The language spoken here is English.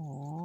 อ๋อ